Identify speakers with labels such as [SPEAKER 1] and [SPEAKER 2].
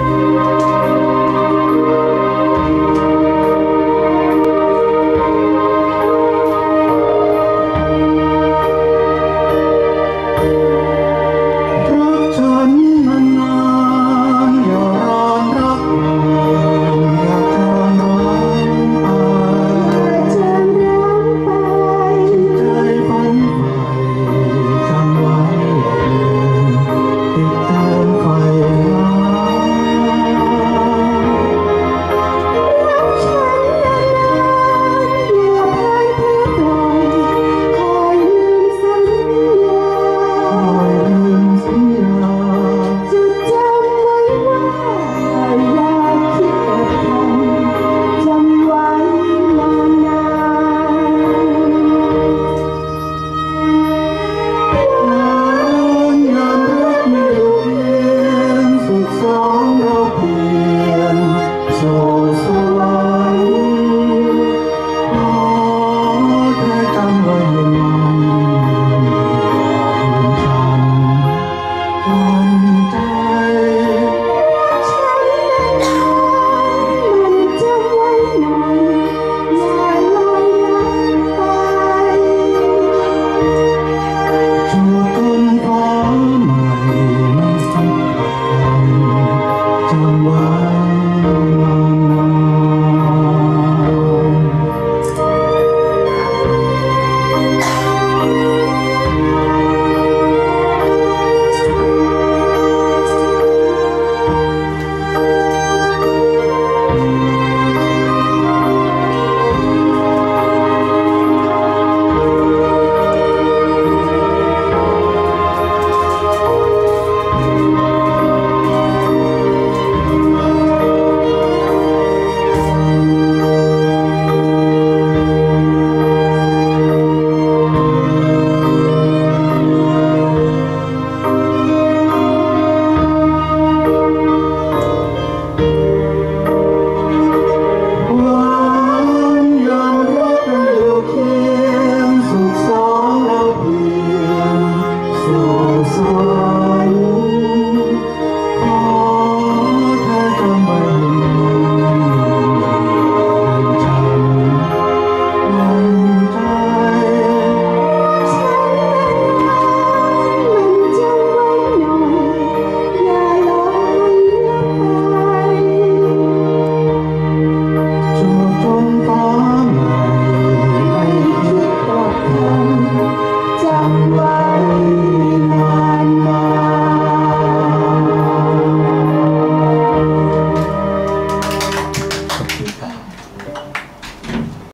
[SPEAKER 1] Música